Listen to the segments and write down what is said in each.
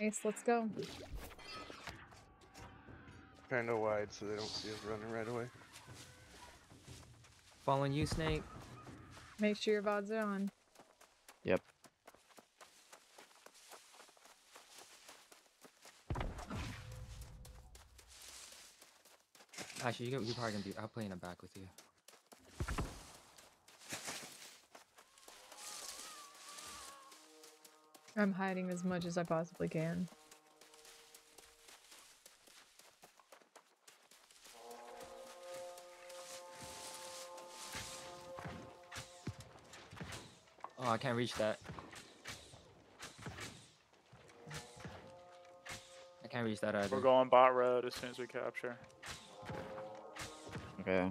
Ace, let's go. Kinda wide so they don't see us running right away. Following you, Snake. Make sure your VODs are on. Yep. Actually, you're probably gonna be. I'll play in the back with you. I'm hiding as much as I possibly can. Oh, I can't reach that. I can't reach that either. We're going bot road as soon as we capture. Okay.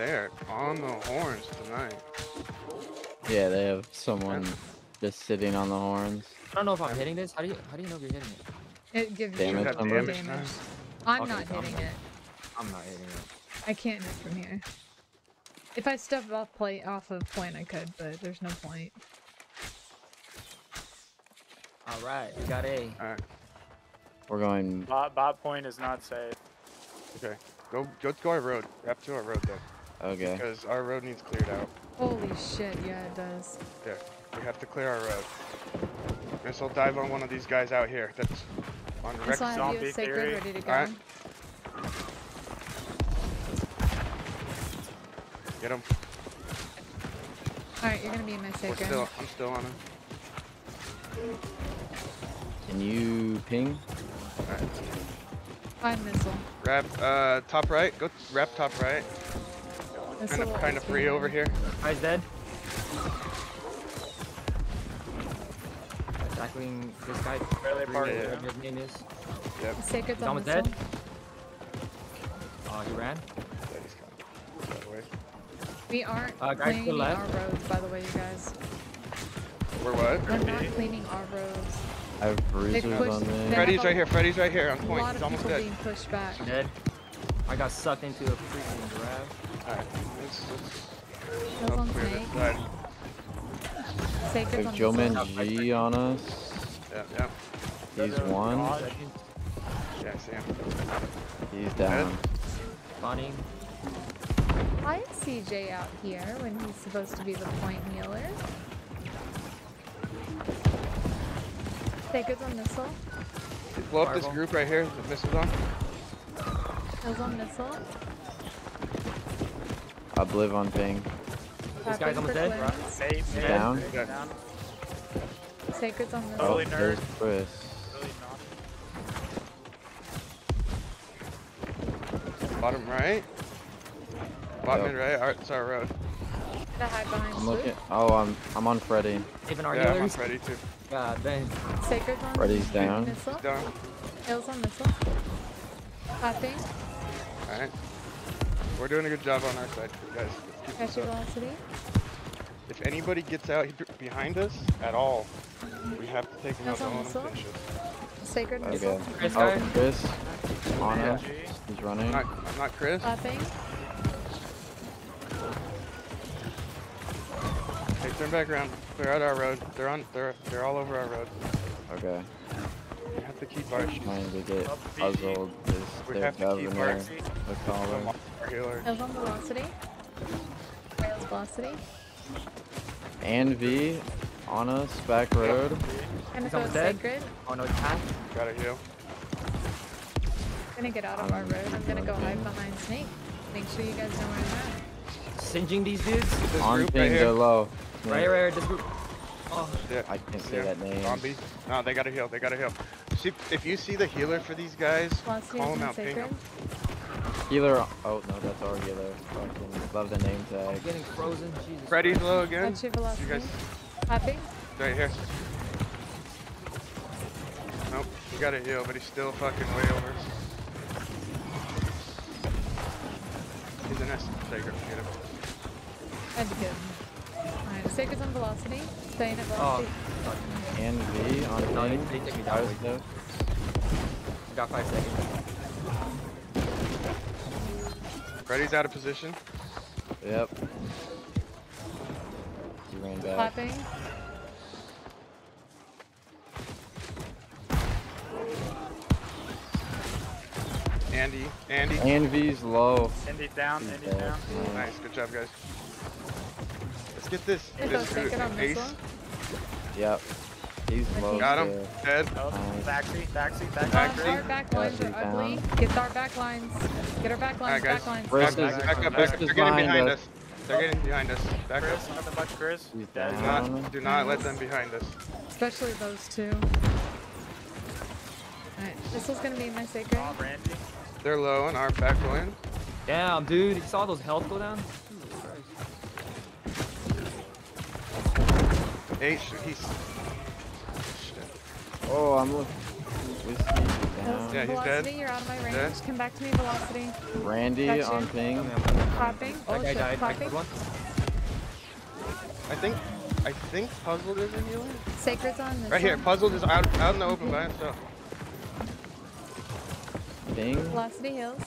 Damn, they're on the horns tonight. Yeah, they have someone just sitting on the horns. I don't know if I'm hitting this. How do you how do you know if you're hitting it? It gives Damage you got damage damage. I'm Okay, not so I'm hitting not- it. I'm not hitting it. I can't hit from here. If I step off plate off of point, I could, but there's no point. All right, we got A. Alright, We're going. Bot bot point is not safe. okay. Go go to our road. Wrap to our road though. Okay. Because our road needs cleared out. Holy shit, yeah, it does. Yeah, We have to clear our road. Missile dive on one of these guys out here. That's on I Rex. saw you zombie a sacred theory. ready to go. Alright. Get him. Alright, you're gonna be in my We're sacred. still I'm still on him. Can you ping? Alright. Five missile. Wrap uh top right. Go wrap top right. Missile Kind of kind of is free over here. Guy's dead. Tackling this guy. Barely Three, parked. whatever his name is. Yep. Sacred's He's on almost dead. Oh, he ran. Yeah, he's coming. That way. We aren't Uh, guys cleaning left. our roads, by the way, you guys. We're what? We're not cleaning our roads. I have bruisers pushed- on they there. have Freddy's right here. Freddy's right here on A point. lot He's almost dead. being pushed back. Dead. I got sucked into a freaking grab. Alright. Let's, let's Those on clear this snake. side. Sacred's Like Joe missile. G on us. Yeah, yeah. He's Another one. bot. Yeah, I see him. He's down. Spawning. Why is CJ out here when he's supposed to be the point healer? Sacred's on missile. Blow up this group right here. The missile's on. Hills on missile. Obliv on ping. This guy's almost dead. twins. Nate, Nate, Down. Nate, down. Sacred's on Oh, missile. Totally there's nerd. Chris. Really not. Bottom right. Bottom Yep. right. Alright, it's our road. The hide behind I'm looking. Oh, I'm I'm on Freddy. Even our Yeah, I'm healers. ready too. God dang. Sacred's on Freddy's down. missile. Done. Hills on missile. Tapping. Alright. We're doing a good job on our side, guys. Let's keep Pressure velocity. If anybody gets out behind us at all, we have to take them out That's on alone and finish it. Sacred Okay. missile. Chris Oh. Chris on Yeah. us. He's running. I'm not, I'm not Chris. Tapping. Hey, turn back around. Clear out our road. They're on. They're they're all over our road. Okay. We have to keep our Trying to get puzzled. Is We their have to keep our- governor the caller? Our healer. Hills on velocity. Rails velocity. And V on us back road. Gonna He's go dead. sacred. Oh no, it's half. Gotta heal. Gonna get out of our road. I'm gonna go hide behind Snake. Make sure you guys know where I'm at. Singeing these dudes. This On group ping, right they're here. low. Right here, right. This group. Oh, Yeah. I can't say yeah. that name. Zombie. No, they gotta heal. They gotta heal. See, if you see the healer for these guys, Velocity call is them on out. Ping them. Healer. Oh no, that's our healer. Fucking love the name tag. getting frozen. Jesus. Freddy's low again. You guys, Tapping. right here. Nope. You gotta heal, but he's still fucking way over. He's an S. Sacred. Get him. Had to get him. Alright, Sacred's on velocity. Staying at Oh, velocity. And V on No, they- ping. they take me Fire down. stuff. we got five seconds. Freddy's out of position. Yep. He ran back. Clapping. Andy, Andy. Andy's low. Indy's down, He's Indy's dead. down. Yeah. Nice, good job, guys. Let's get this. If this those take it on ace. Yep. He's low. Got him. too. Dead. Oh, Nice. backseat, backseat, Um, backseat. our back lines are ugly. Get our back lines. Get our back lines, Alright, guys. back lines. Back, is- back, back up, back up. They're getting behind behind us. us. They're getting behind us. Back up. Chris, nothing much, Chris. He's Dead. Do not, do not let them behind us. Especially those two. Alright, this was gonna be my sacred. Oh, Randy. They're low on our back line. Damn, dude. You saw those health go down? Jesus Christ. Ace, he's. Shit. Oh, I'm looking. Whiskey. Yeah, he's velocity, dead. you're out of my range. Dead. Come back to me, velocity. Randy Gotcha. on ping. Come here, I'm coming, I'm coming. Clapping. Oh That guy shit, died. I clapping. killed one. I think, I think Puzzled is in healing. Sacred's on this Right here, one. Puzzled is out, out in the open by himself. Ping. Velocity hills.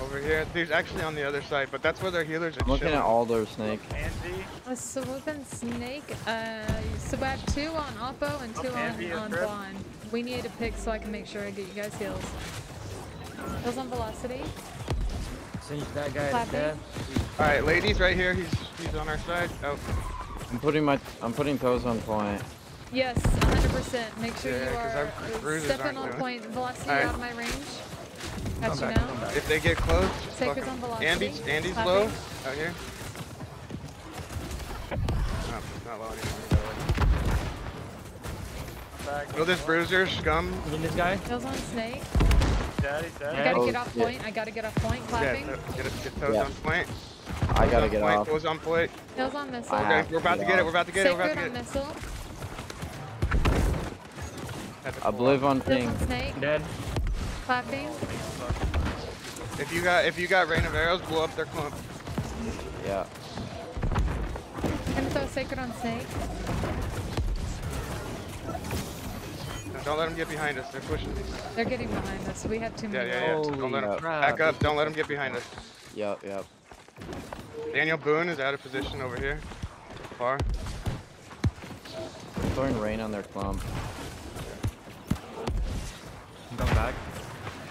Over here, he's actually on the other side, but that's where their healers are I'm looking chilling. at Alder Snake. Andy. A swoop snake. Uh, so I have two on Oppo and two Okay, on, Envy on drip. Bond. We need a pick so I can make sure I get you guys heals. Heals on velocity. Singe that guy to Clapping. death. All right, ladies, right here. He's he's on our side. Oh, I'm putting my I'm putting toes on point. Yes, 100%. Make sure Yeah, you 'cause are our stepping on point. Velocity Alright. out of my range. Got Come back, now. come back. if they get close, just Sacred's fuck 'em. on. Andy's Andy's Clapping. low out here. No, he's not low anymore. by the Know this bruiser scum. You getting this guy? Heals on snake. Dead, he's dead. I gotta Oh, get off shit. point. I gotta get off point. Clapping. to- get, it, get toes Yeah. on point. I Toes gotta on get point, off. Toes on point. Heals on missile. Okay, we're about to to get get it. We're about to get it. We're about Sacred to on get it. missile. Had to I believe on Heals ping. on snake. Dead. Clapping. If you got if you got rain of arrows, blow up their clump. Yeah. Gonna throw sacred on snake. No, Don't let them get behind us. They're pushing. these. They're getting behind us. We have too many. yeah, yeah. Holy Don't let them crap. back up. Don't let them get behind us. Yep. Yep. Daniel Boone is out of position over here. Far. Throwing rain on their clump.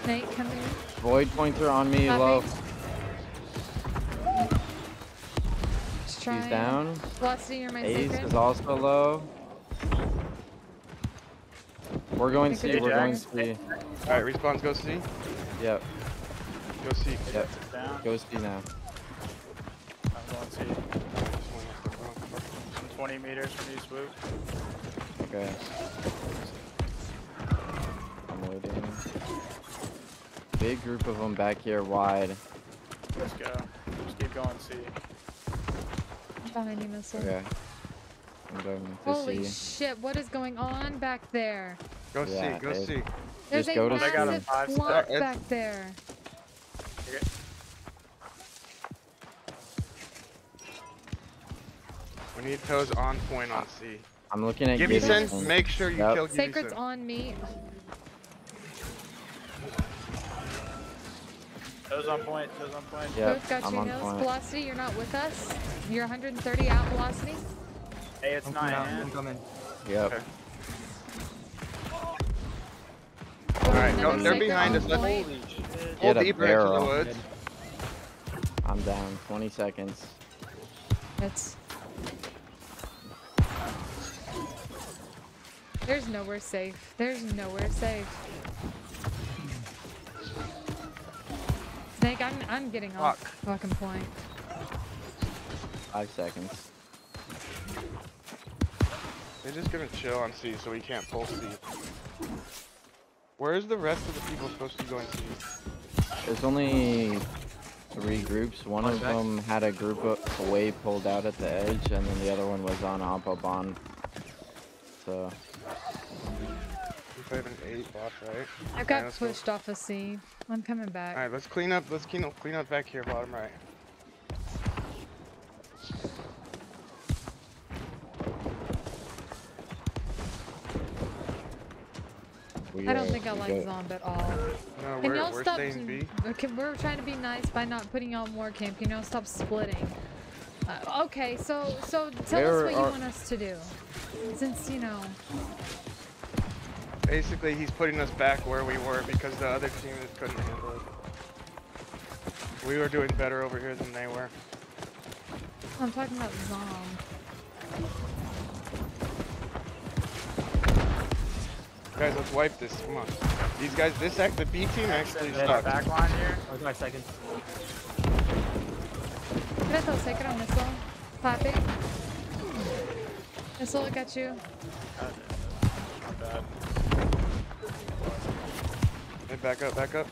Snake coming. Void pointer on me Clapping. low. Just He's down. Velocity, you're my Ace sacred. is also low. We're going C. We're going C. All right, respawns. Go C. Yep. Go C. Yep. Go C now. I'm going to 20 meters from you, swoop. Okay. I'm waiting. Big group of them back here wide. Let's go. Just keep going, C. Behind you, missile. Okay. I'm going to Holy C. shit, what is going on back there? Go Yeah, C. Go it- C. There's Just a go to They got a massive five clump star. It's- back there. We need toes on point on C. I'm looking at Give me sense. Make sure you Yep. kill Give Sacred's on me. Toes on point, toes on point. Yep, Both got I'm you on nose. point. Velocity, you're not with us. You're 130 out velocity. Hey, it's I'm not coming out. I'm hand. coming. Yep. Okay. Alright, no, they're behind us. Let's point. Holy shit. pull Get deeper into the woods. I'm down. 20 seconds. It's. There's nowhere safe. There's nowhere safe. Snake, I'm I'm getting off fucking point. Five seconds. They're just gonna chill on C, so we can't pull C. Where's the rest of the people supposed to be going C? There's only three groups. One of Flashback. them had a group of away pulled out at the edge, and then the other one was on Autobahn. So, We play an eight bot, right? I Okay, got let's go. pushed off a C. I'm coming back. Alright, let's clean up. Let's clean up, clean up back here, bottom right. we I don't Yeah, think I like go- Zomb at all. No, Can y'all stop? staying B. Okay, we're trying to be nice by not putting on more camp. Can y'all stop splitting? Uh, okay, so so tell us Where what you want us to do. Since you know, Basically, he's putting us back where we were because the other team couldn't handle it. We were doing better over here than they were. I'm talking about Zom. Guys, let's wipe this. Come on. These guys, this act, the B team actually They have a sucks. back line here. Oh, five seconds. Can I throw sacred on missile? Clapping. Missile, I got you. Uh, Hey, back up, back up.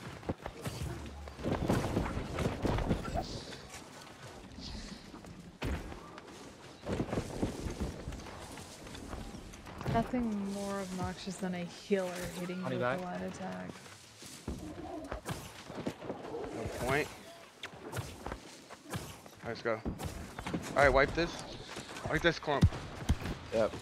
Nothing more obnoxious than a healer hitting you Money with a back. light attack. No point. Let's go. Alright, wipe this. Wipe this clump. Yep.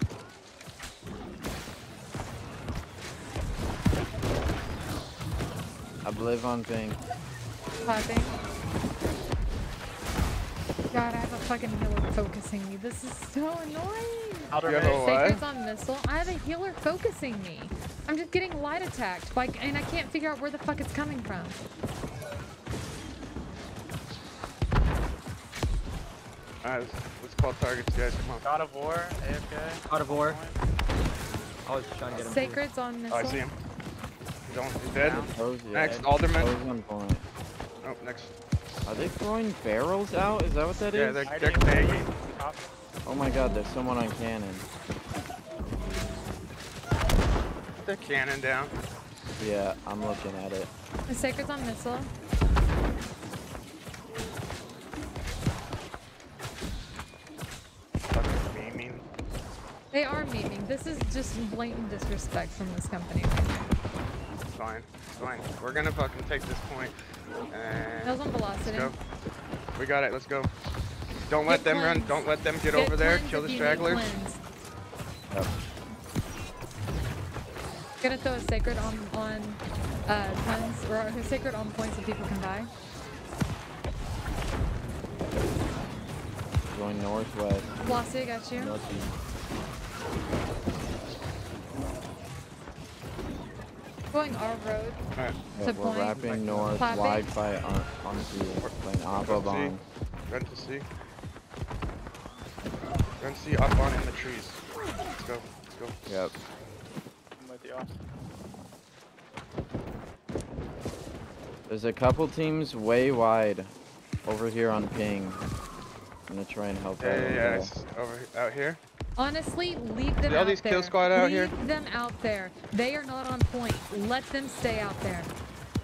Obliv on ping. Clapping. God, I have a fucking healer focusing me. This is so annoying. Outer You have mid. a what? Sacred's on missile. I have a healer focusing me. I'm just getting light attacked, like, and I can't figure out where the fuck it's coming from. Alright, let's, let's call targets, guys. Come on. God of War, AFK. Out of war. Point. I was trying to get him. Sacred's on Oh, missile. I see him. He's, on, he's dead. Down. Pose, yeah. Next, Alderman. Pose point. Oh, next. Are they throwing barrels out? Is that what that is? Yeah, they're, they're Hiding. Oh my god, there's someone on cannon. The cannon down. Yeah, I'm looking at it. The Sacred's on missile. They are memeing. This is just blatant disrespect from this company. It's fine. It's fine. We're gonna fucking take this point. And That was on velocity. let's go. We got it. Let's go. Don't let Get them run. Don't let them get, Get over there. Kill the stragglers. cleanse. Yep. Gonna throw a sacred on on uh tons or a sacred on point so people can buy. Going northwest. Velocity got you. Northeast. Going our road. Alright. Yeah, we're point. wrapping north, Clapping. wide by on, on C. Playing Autobahn. Run to C. Run C up on in the trees. Let's go. Let's go. Yep. I'm with you. There's a couple teams way wide over here on ping. I'm gonna try and help Yeah, out. yeah, on yeah. over out here. Honestly, leave them See all out these there. kill squad out leave here? them out there. They are not on point. Let them stay out there.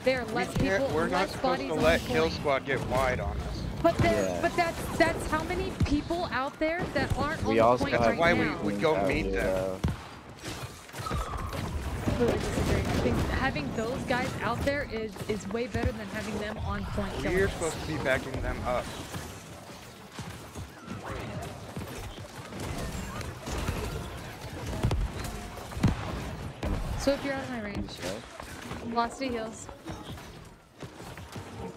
There are We less can't- people, we're not supposed to on let point. kill squad get wide on us. But there, Yeah. but that's that's how many people out there that aren't We on also point have right why we- now. we teams go meet here, them. though. completely disagree. I think having those guys out there is is way better than having them on point. killing We're supposed to be backing them up. So if you're out of my range, Okay. velocity heals.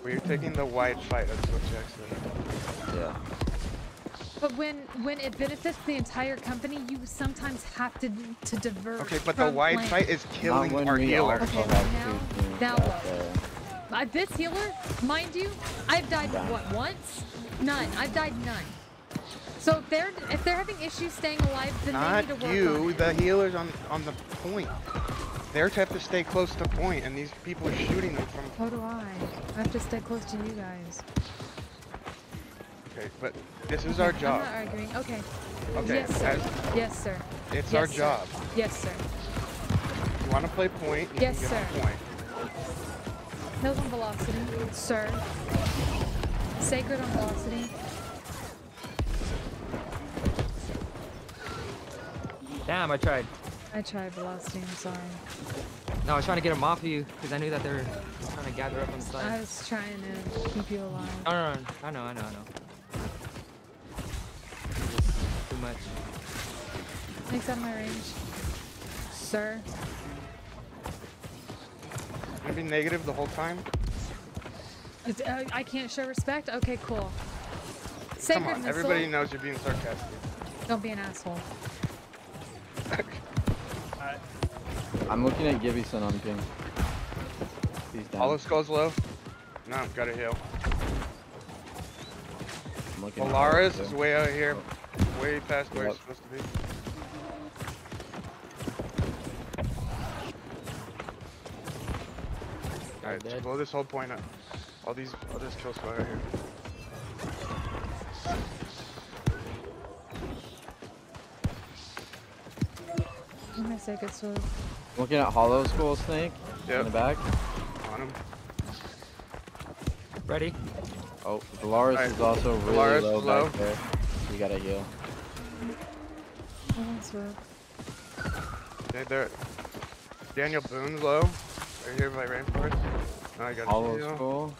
We're taking the wide fight. That's what Jack said. Yeah. But when when it benefits the entire company, you sometimes have to to divert. Okay, but the wide flank. fight is killing when our we healer. also Okay, have now- now out what? Uh, this healer, mind you, I've died Down. what once? None. I've died none. So if they're if they're having issues staying alive, then Not they need to work you. on it. The healers on on the point. They're to have to stay close to point, and these people are shooting them from. So do I. I have to stay close to you guys. Okay, but this is our job. I'm not arguing. Okay. Okay, Yes, sir. as- Yes, sir. it's Yes, our sir. job. Yes, sir. You want to play point? You Yes, can get sir. point. Hills on velocity, sir. Sacred on velocity. Damn, I tried. I tried velocity. I'm sorry. No, I was trying to get them off of you because I knew that they were trying to gather up on the side. I was trying to keep you alive. No, no, no. I know, I know, I know. Too much. Makes out of my range. Sir. gonna be negative the whole time? Uh, I can't show respect? Okay, cool. Come on, missile. everybody knows you're being sarcastic. Don't be an asshole. I'm looking at Gibbyson on ping. He's down. Hollow skull's low. No, got a heal. I'm looking Polaris is way out here, way past where Yep. it's supposed to be. Alright, dead. just blow this whole point up. All these, all this kill spot right here. I'm gonna say good sword. Looking at Hollow Skull Snake in the back. on him. Ready? Oh, Polaris Alright, is also really Polaris low is low. back there. You gotta heal. That's rough. Okay, there. Daniel Boone's low. Right here by Rainforest. Now I got Hollow a heal. Skull.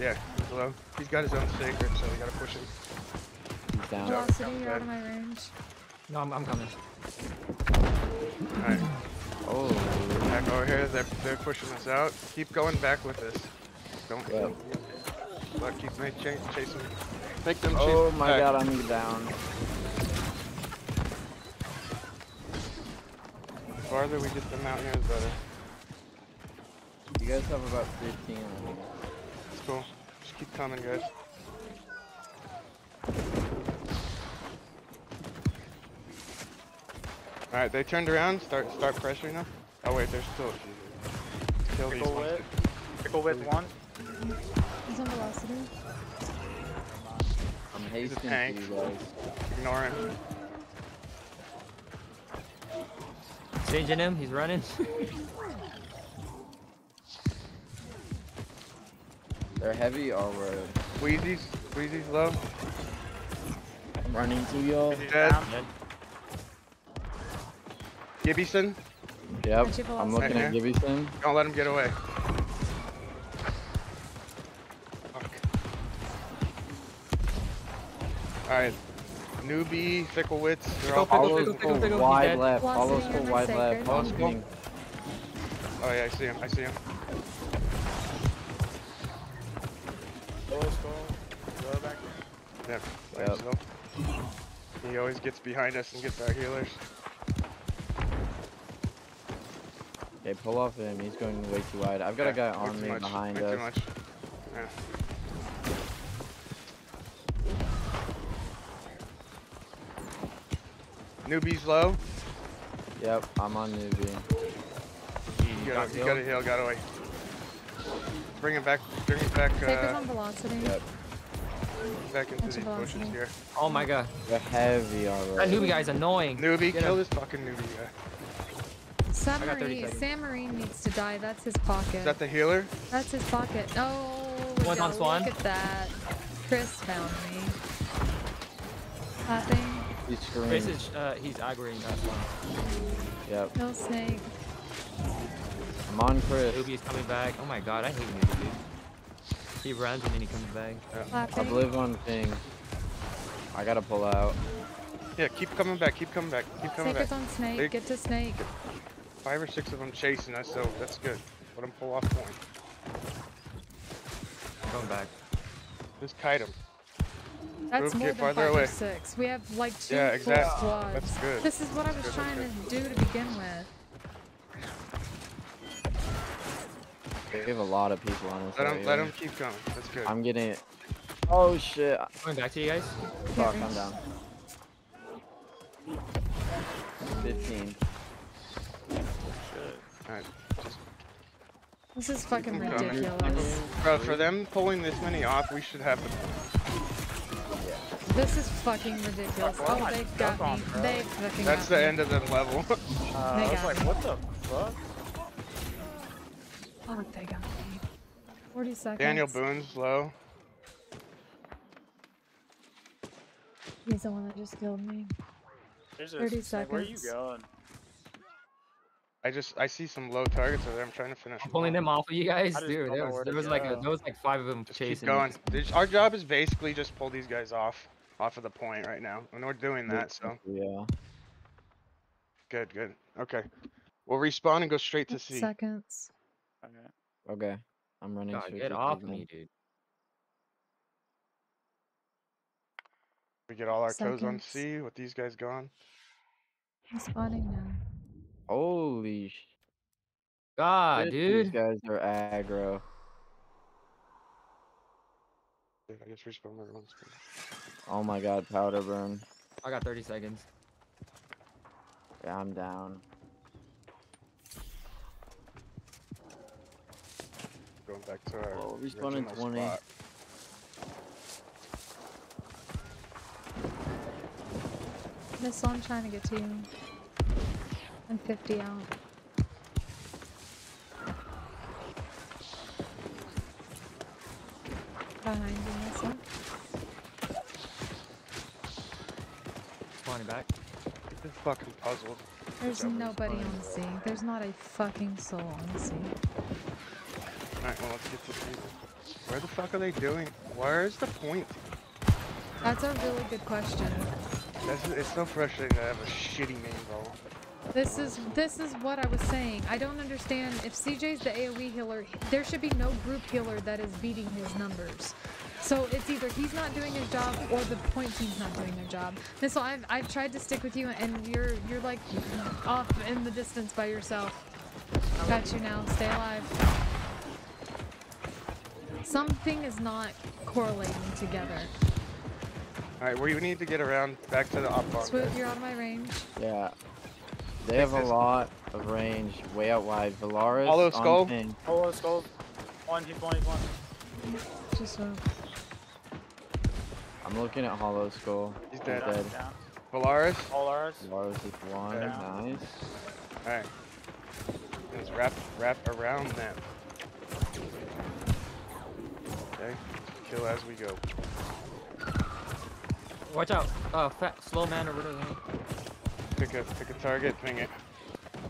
Yeah, he's low. He's got his own sacred, so we gotta push him. He's down. Job. Velocity, you're out of my range. No, I'm, I'm coming. Alright, Oh, back over here. They're, they're pushing us out. Keep going back with this. Don't. Yep. But keep make, chase, chasing. Make them oh chase. oh my back. god, I'm down. The farther we get them out here, the better. You guys have about 15. I think. It's cool. Just keep coming, guys. Alright, they turned around. Start start pressuring them. Oh wait, there's still a few. Kill these Pickle ones. whip. Pickle whip one. He's on velocity. I'm He's a hasting tank. to you guys. Ignore him. Changing him. He's running. They're heavy or road. Wheezy's, Wheezy's low. I'm running to y'all. He's Dead. Dead. Gibbyson, Yep, I'm velocity. looking at Gibbyson. don't let him get away. Fuck. Alright. Newbie, Ficklewits, they're all Pickle, Hollow pickle, pickle, pickle, wide left. Hollow Velocity Skull wide left. Hollow On Skull. ping. Oh yeah, I see him, I see him. Low skull. Low back. Yep. Yep. He always gets behind us and gets our healers. Okay, pull off him. He's going way too wide. I've got a guy on me much, behind way us. Too much. Yeah. Newbie's low. Yep, I'm on newbie. You got, you got a heal, got away. Bring him back, bring him back, Sacred's uh, on velocity. Yep, back into Bunch these of bushes here. Oh my god. they're heavy already. That newbie guy's annoying. Newbie, Get kill him. this fucking newbie guy. Got 30 Submarine. Sam Marine needs to die. That's his pocket. Is that the healer? That's his pocket. Oh, One's on Swan. look at that. Chris found me. Clapping. He's Chris screaming. is, uh, he's aggroing us one. Yep, No snake. I'm on Chris. Newbie's coming back. Oh my god, I hate newbie, dude. He runs and then he comes back. I believe live on ping. I gotta pull out. Yeah, keep coming back, keep coming back, keep coming Sacred's back. on snake. Big- Get to snake. Five or six of them chasing us, so that's good. Let them pull off point. I'm going back. Just kite them. That's Move, more get than five farther or six. We have like two Yeah, full squads. That's good. This is what I was good, trying to do to begin with. We have a lot of people on us. Let them, let them keep coming. That's good. I'm getting it. Oh shit. Going back to you guys. Fuck, I'm down. 15. Alright, This is fucking ridiculous. Bro, for them pulling this many off, we should have the This is fucking ridiculous. Fuck, why am Oh, they got on, me. bro? They fucking That's the me. end of the level. Uh, I was like, me. what the fuck? Oh, they got me. 40 seconds. Daniel Boone's low. He's the one that just killed me. There's a 30 snake. Where are you going? I just I see some low targets over there. I'm trying to finish. I'm pulling them off of you guys, dude. There know was, there was like a, there was like five of them Just keep chasing. going. me. Our job is basically just pull these guys off, off of the point right now, and we're doing that. So Yeah. good, good. Okay, we'll respawn and go straight to C. seconds. Okay. Okay. I'm running God, get off Cleveland. me, dude. We get all our toes on C with these guys gone. I'm spawning now. Holy sh! God, shit, dude. These guys are aggro. Dude, I guess respawn everyone's. Oh my god, powder burn. I got 30 seconds. Yeah, I'm down. Going back to our Oh, respawn in original 20. spot. Missile, I'm trying to get to you. I'm 50 out. Behind you, Missile. Spawning back. They're fucking puzzled. There's nobody on the sea. There's not a fucking soul on the sea. Alright, well let's get to C. Where the fuck are they doing? Where is the point? That's a really good question. That's, it's so frustrating to have a shitty main ball. This is this is what I was saying. I don't understand if CJ's the AoE healer, there should be no group healer that is beating his numbers. So it's either he's not doing his job or the point team's not doing their job. Missile, I've I've tried to stick with you and you're you're like off in the distance by yourself. Got you now. Stay alive. Something is not correlating together. Alright, we need to get around back to the op bomb. Swoop, you're out of my range. Yeah. They have a lot of range way out wide. Valaris Hollow on skull. ping. Oh, let's go. One, he's one, he's one. Just swoop. I'm looking at Hollow Skull. He's He's dead. dead. Down. Polaris. Valaris is one. Okay. Nice. Alright. Let's wrap wrap around them. Okay. Kill as we go. Watch out. Uh, fat, slow man over there. Pick a pick a target, ping it.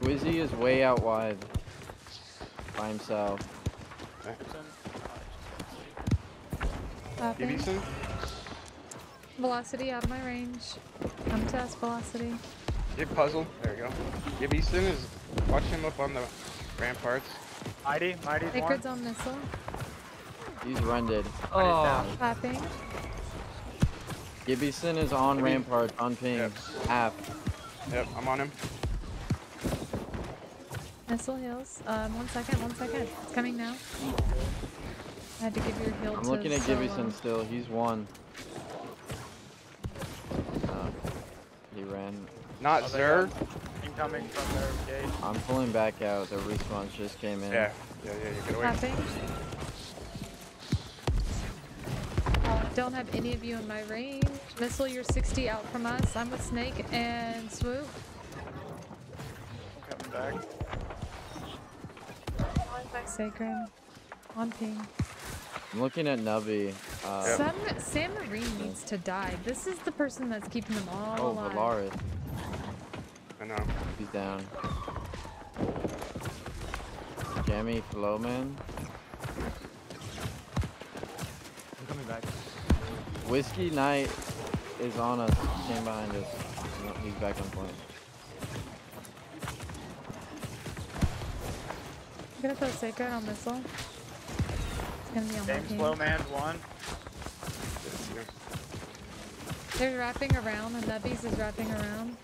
Quizzy is way out wide. By himself. Gibson. Give you Tapping. some? Velocity out of my range. Come test velocity. Get puzzle. There you go. Give Easton is watch him up on the ramparts. Mighty, Mighty's one. Sacred zone missile. He's rendered. Oh, down. Tapping. Is on Maybe- rampart, on ping. Yep. Half. Yep, I'm on him. Missile heals. Um, one second, one second. It's coming now. I had to give your heal I'm to looking at Solo. Gibson still. He's one. Uh, he ran. Not Oh, Zer. Incoming from their gate. I'm pulling back out. The response just came in. Yeah, yeah, yeah, you get away. Tapping. Don't have any of you in my range. Missile, you're 60 out from us. I'm with Snake and Swoop. Coming back. Back Sacred. On ping. I'm looking at Nubby. Uh, Yep. Sam, Sam Marine needs to die. This is the person that's keeping them all Oh, alive. Valaris. I know. He's down. Jammy Flowman. I'm coming back. Whiskey Knight is on us. Came behind us. No, he's back on point. I'm gonna throw Sacred on Missile. It's gonna be on my James team. Flowman's one. They're wrapping around, and Nubbies is wrapping around.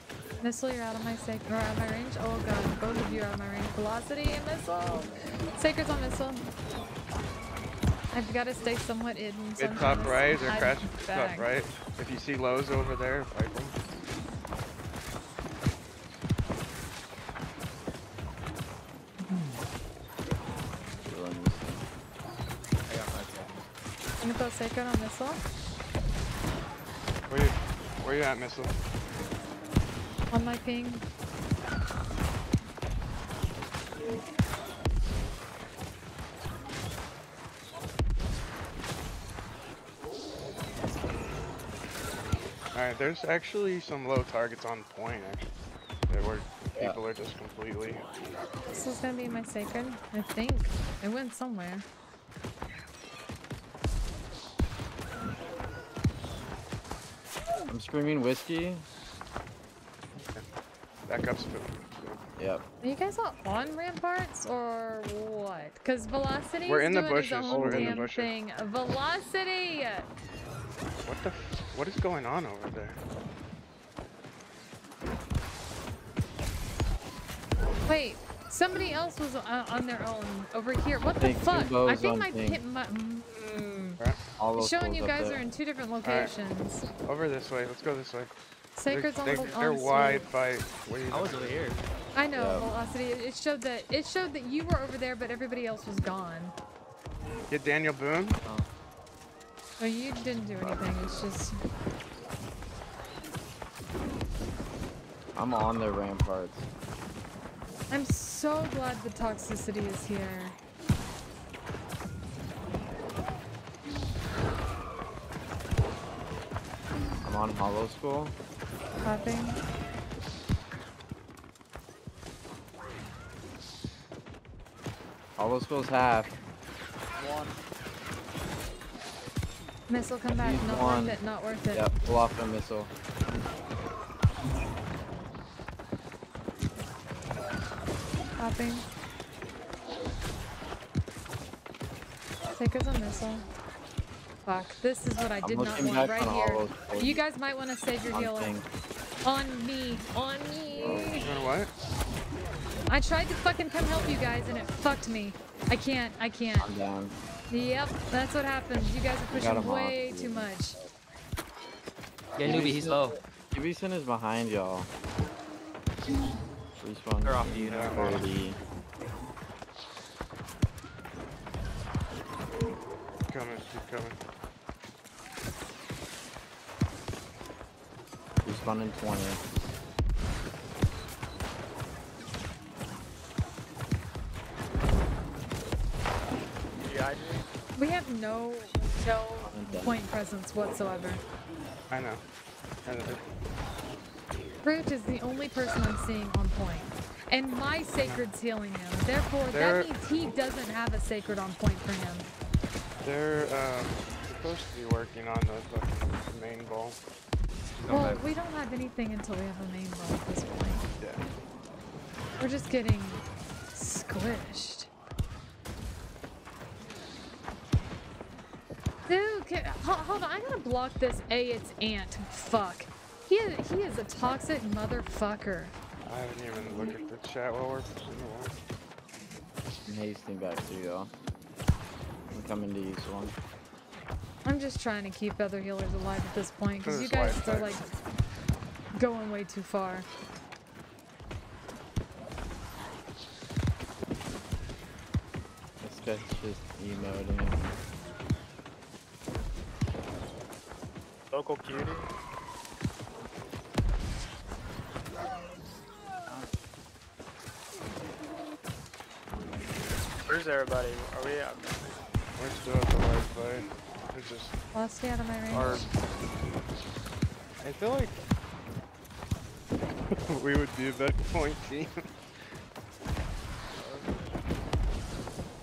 Missile, you're out of my sac- or out of my range. Oh god, both of you are out of my range. Velocity and missile. Sacred's on missile. I've got to stay somewhat in. Mid top to right or crash back. top right. If you see lows over there, fight them. Killing this. I got five seconds. I'm gonna throw Sacred on missile. Where you where you at, missile? On my ping. There's actually some low targets on point actually. Where Yeah. people are just completely This is gonna be my Sacred. I think. It went somewhere. I'm screaming whiskey. back up. sp- Yep. Are you guys all on ramparts or what? Because Velocity We're in the doing his bushes. own oh, We're in the damn bushes. thing. Velocity! What the? F what is going on over there? Wait, somebody else was uh, on their own over here. What the fuck? I think my ping. hit my. Mm, All those showing you guys are in two different right. locations. Over this way. Let's go this way. They're, on they, the they're on wide sweep. fight. What I was over here. I know Yeah. velocity. It it showed that it showed that you were over there, but everybody else was gone. Get Daniel Boone. Well, you didn't do anything. It's just I'm on the ramparts. I'm so glad the toxicity is here. I'm on Hollow Skull. Clapping. Hollow Skull's half. One. Missile come back. He's Not one. worth it. Not worth it. Yep, pull off the missile. Clapping. Sacred's a missile. Fuck. This is what I did not want right here. You guys might want to save your on healer. On me. On me. You know what? I tried to fucking come help you guys and it fucked me. I can't. I can't. I'm down. Yep. That's what happens. You guys are Got him pushing off, way dude. too much. Yeah, newbie, he's low. Gibson is behind y'all. Respawn. They're off you. Yeah. 30. Keep coming. Keep coming. Respawn in 20. We have no no point presence whatsoever. I know. And it- Fruit is the only person I'm seeing on point. And my sacred's healing him. Therefore, There- that means he doesn't have a sacred on point for him. They're um, supposed to be working on the fucking main ball. Well, Okay. we don't have anything until we have a main ball at this point. Yeah. We're just getting squished. Dude, can, hold on. I gotta block this A. It's ant. Fuck. He is, he is a toxic motherfucker. I haven't even looked at the chat while we're pushing the. I'm hasting back to y'all. I'm coming to you, Swan. I'm just trying to keep other healers alive at this point because you guys are pack. like going way too far. This guy's just emoting. Local cutie. Where's everybody? Are we out? We're still at the right fight. It's just Lost you out of my range. our. I feel like we would be a better point team.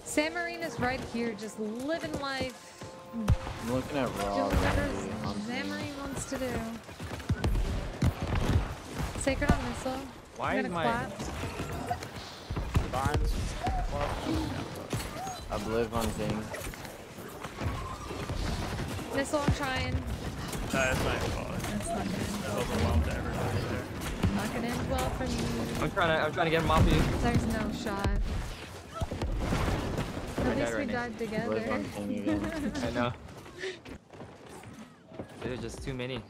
San Marina's right here, just living life, I'm looking at Raw. doing whatever already on San ping. Marine wants to do. Sacred on missile. Why I'm is gonna my clap. Vines. Well, I believe on ping. Missile, I'm trying. that's my fault. That's not gonna end well. Overwhelmed everybody there. Not gonna end well for me. I'm trying to I'm trying to get him off you. There's no shot. At least now, we now. died together. Live on ping again. I know. There's just too many.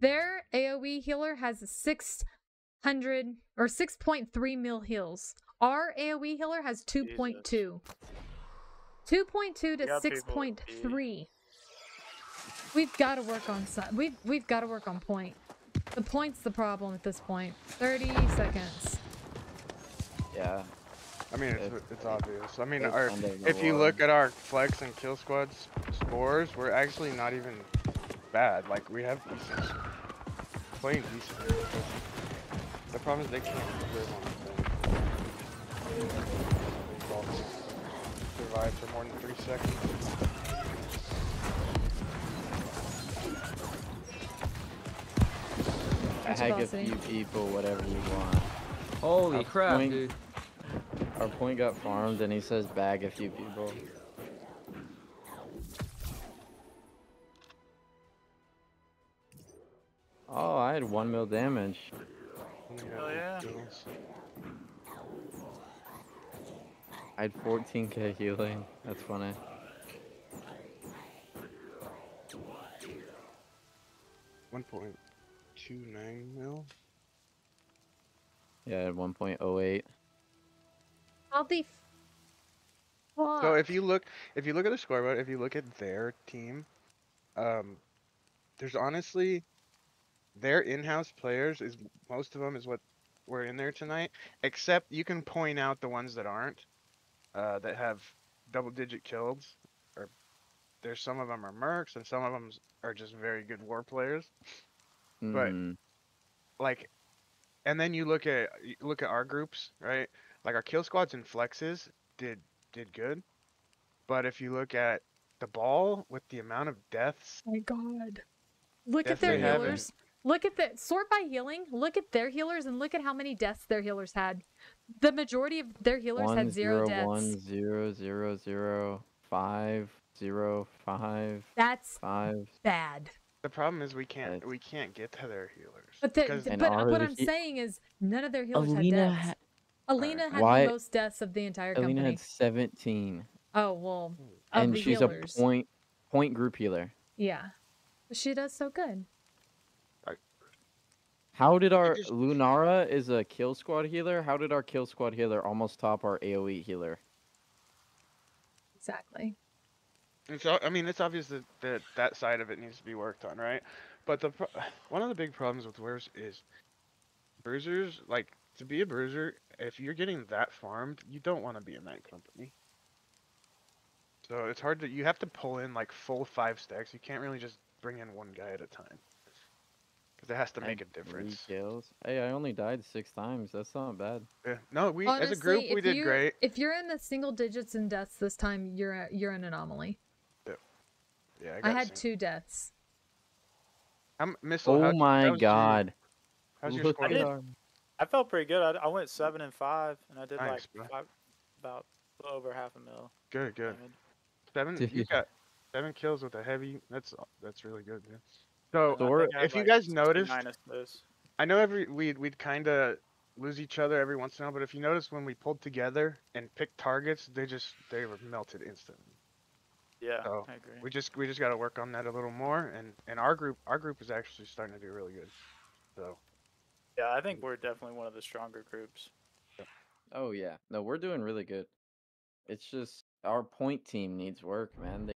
Their AoE healer has 600 or 6.3 mil heals. Our AoE healer has 2.2. 2.2 to got people 6.3. We've got to work on some. We've we've got to work on point. The point's the problem at this point. 30 seconds. Yeah. I mean, it's, It's- it's obvious. I mean, our, if you look at our flex and kill squad scores, we're actually not even bad. Like, we have decent, playing decent. The problem is they can't live on the thing. survive for more than three seconds. What's Tag a few people, whatever you want. Holy Our crap, point- dude. Our point got farmed, and he says bag a few people. Oh, I had one mil damage. Hell yeah. I had 14k healing. That's funny. One point two nine mil. Yeah, I had 1.08. How the fuck? So if you look, if you look at the scoreboard, if you look at their team, um, there's honestly, their in-house players is most of them is what were in there tonight. Except you can point out the ones that aren't, uh, that have double-digit kills, or there's some of them are mercs and some of them are just very good war players. Right. Mm, Like, and then you look at you look at our groups, right? Like our kill squads and flexes did did good, but if you look at the ball with the amount of deaths, my god. Look at their healers. Look at the sort by healing. Look at their healers and look at how many deaths their healers had. The majority of their healers one had zero zero deaths. one zero zero zero five zero five That's five. bad. the problem is we can't Right. we can't get to their healers. But the, because And but are what I'm he- saying is none of their healers Alina had deaths. Had Alina had Why- the most deaths of the entire Alina company. had 17, Oh well, hmm. and the she's healers. a point point group healer. Yeah, she does so good. How did our just- Lunara is a kill squad healer? How did our kill squad healer almost top our AOE healer? Exactly. It's, I mean, it's obvious that, that that side of it needs to be worked on, right? But the one of the big problems with wars is bruisers. Like to be a bruiser, if you're getting that farmed, you don't want to be in that company. So it's hard to. You have to pull in like full five stacks. You can't really just bring in one guy at a time. Because it has to I make a difference. kills. Hey, I only died six times. That's not bad. Yeah. No, we Honestly, as a group we did you, great. If you're in the single digits in deaths this time, you're a, you're an anomaly. Yeah, I, I, got had seen. two deaths. I'm missile. Oh how'd my how's your- god. How's your Look score? At did- our I felt pretty good. I, I went seven and five, and I did Nice, bro. like five, about over half a mil. Good, good. damage. Seven. You got seven kills with a heavy. That's that's really good, man. So I Thor- think I if you like, guys noticed. I know every we'd we'd kind of lose each other every once in a while, but if you notice when we pulled together and picked targets, they just they were melted instantly. Yeah, So, I agree. We just we just got to work on that a little more, and and our group our group is actually starting to do really good. So Yeah, I think we're definitely one of the stronger groups. Oh yeah. No, we're doing really good. It's just our point team needs work, man. They